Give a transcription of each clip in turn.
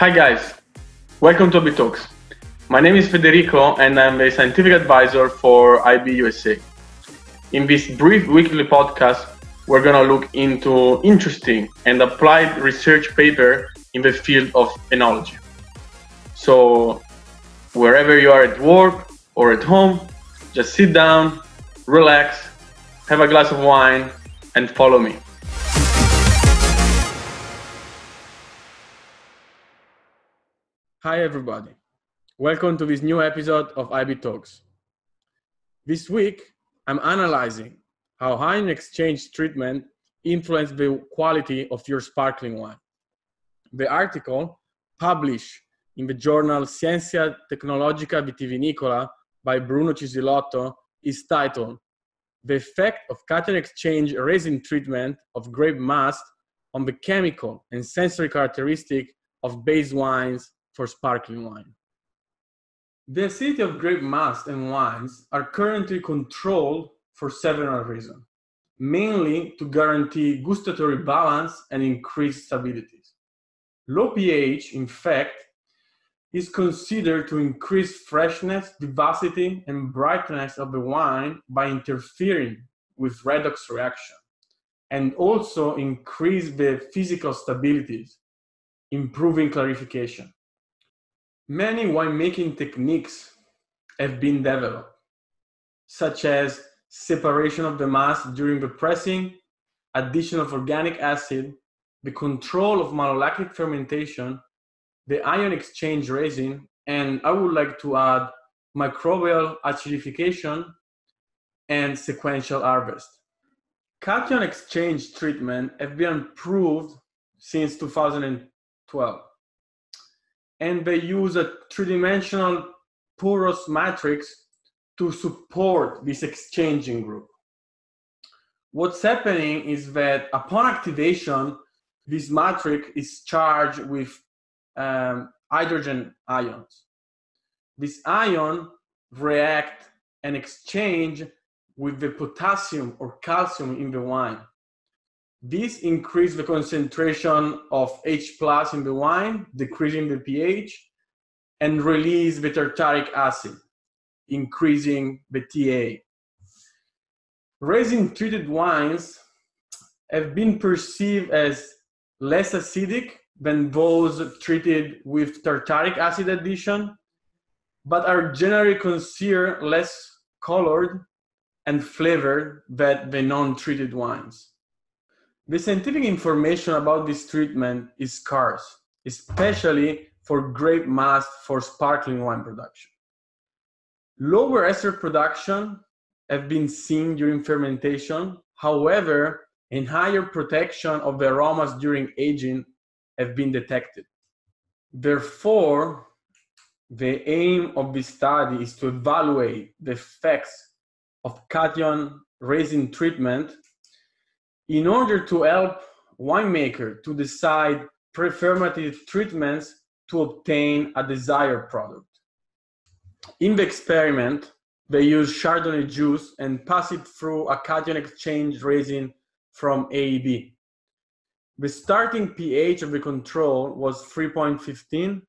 Hi guys, welcome to AEB Talks. My name is Federico and I'm a scientific advisor for AEB USA. In this brief weekly podcast, we're gonna look into interesting and applied research paper in the field of enology. So wherever you are at work or at home, just sit down, relax, have a glass of wine, and follow me. Hi, everybody. Welcome to this new episode of AEB Talks. This week, I'm analyzing how ion exchange treatment influence the quality of your sparkling wine. The article published in the journal Scienza Tecnologica Vitivinicola by Bruno Cisilotto is titled The Effect of Cation Exchange Resin Treatment of Grape Must on the Chemical and Sensory Characteristic of Base Wines for Sparkling Wine. The acidity of grape must and wines are currently controlled for several reasons, mainly to guarantee gustatory balance and increased stability. Low pH, in fact, is considered to increase freshness, vivacity, and brightness of the wine by interfering with redox reaction and also increase the physical stabilities, improving clarification. Many winemaking techniques have been developed, such as separation of the mass during the pressing, addition of organic acid, the control of malolactic fermentation, the ion exchange resin, and I would like to add microbial acidification and sequential harvest. Cation exchange treatment have been improved since 2012 and they use a three-dimensional porous matrix to support this exchanging group. What's happening is that upon activation, this matrix is charged with um, hydrogen ions. This ion react and exchange with the potassium or calcium in the wine. This increase the concentration of H plus in the wine, decreasing the pH, and release the tartaric acid, increasing the TA. Resin treated wines have been perceived as less acidic than those treated with tartaric acid addition, but are generally considered less colored and flavored than the non-treated wines. The scientific information about this treatment is scarce, especially for grape must for sparkling wine production. Lower ester production have been seen during fermentation. However, and higher protection of the aromas during aging have been detected. Therefore, the aim of this study is to evaluate the effects of cation resin treatment in order to help winemaker to decide prefermative treatments to obtain a desired product. In the experiment, they use Chardonnay juice and pass it through a cation exchange resin from AEB. The starting pH of the control was 3.15,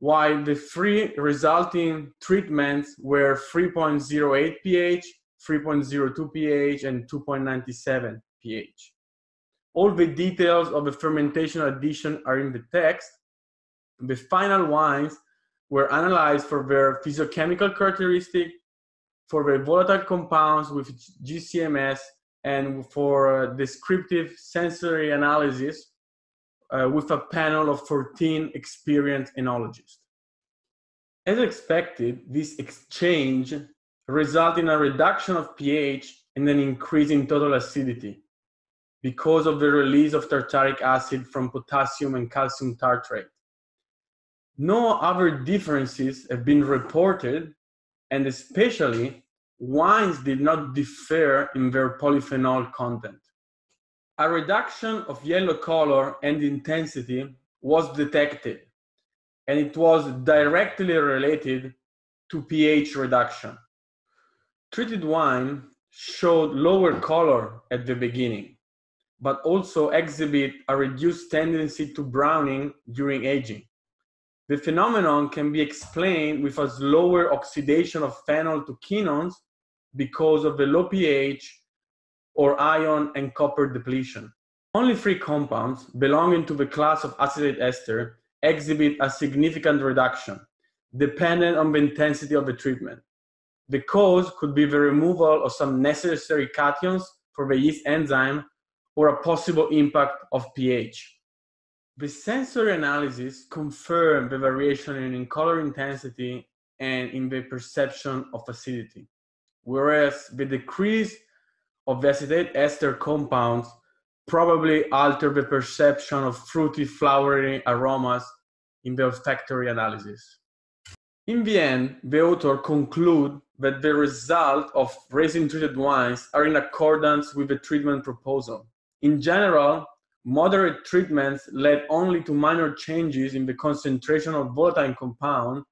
while the three resulting treatments were 3.08 pH, 3.02 pH, and 2.97 pH. All the details of the fermentation addition are in the text. The final wines were analyzed for their physiochemical characteristic, for their volatile compounds with GCMS, and for uh, descriptive sensory analysis uh, with a panel of 14 experienced enologists. As expected, this exchange resulted in a reduction of pH and an increase in total acidity because of the release of tartaric acid from potassium and calcium tartrate. No other differences have been reported, and especially wines did not differ in their polyphenol content. A reduction of yellow color and intensity was detected, and it was directly related to pH reduction. Treated wine showed lower color at the beginning, but also exhibit a reduced tendency to browning during aging. The phenomenon can be explained with a slower oxidation of phenol to quinones because of the low pH or iron and copper depletion. Only three compounds belonging to the class of acetate ester exhibit a significant reduction, dependent on the intensity of the treatment. The cause could be the removal of some necessary cations for the yeast enzyme or a possible impact of pH. The sensory analysis confirmed the variation in color intensity and in the perception of acidity, whereas the decrease of the acetate ester compounds probably alter the perception of fruity, flowery aromas in the olfactory analysis. In the end, the author conclude that the result of resin-treated wines are in accordance with the treatment proposal. In general, moderate treatments led only to minor changes in the concentration of volatile compound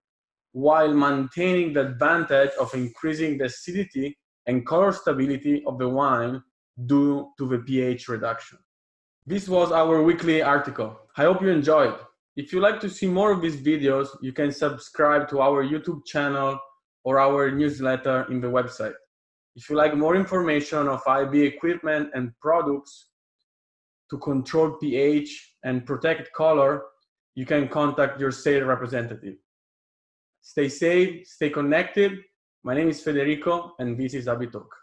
while maintaining the advantage of increasing the acidity and color stability of the wine due to the pH reduction. This was our weekly article. I hope you enjoyed. If you like to see more of these videos, you can subscribe to our YouTube channel or our newsletter in the website. If you like more information of AEB equipment and products to control pH and protect color, you can contact your sales representative. Stay safe, stay connected. My name is Federico, and this is Talk.